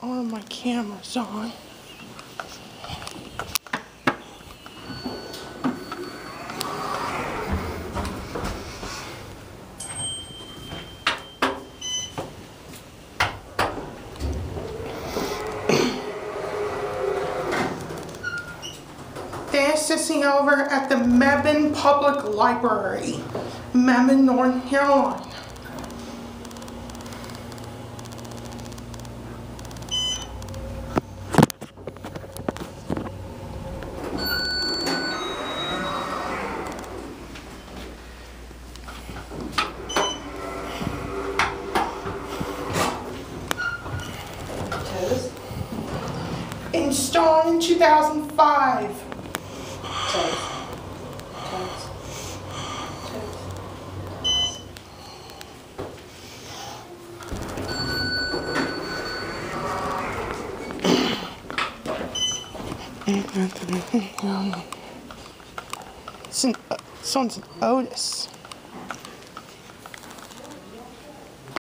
all my cameras on. Sitting over at the Mebane Public Library, Mebane, North Carolina. Toes? Installed in 2005. Toes. Toes. Uh, this one's an Otis.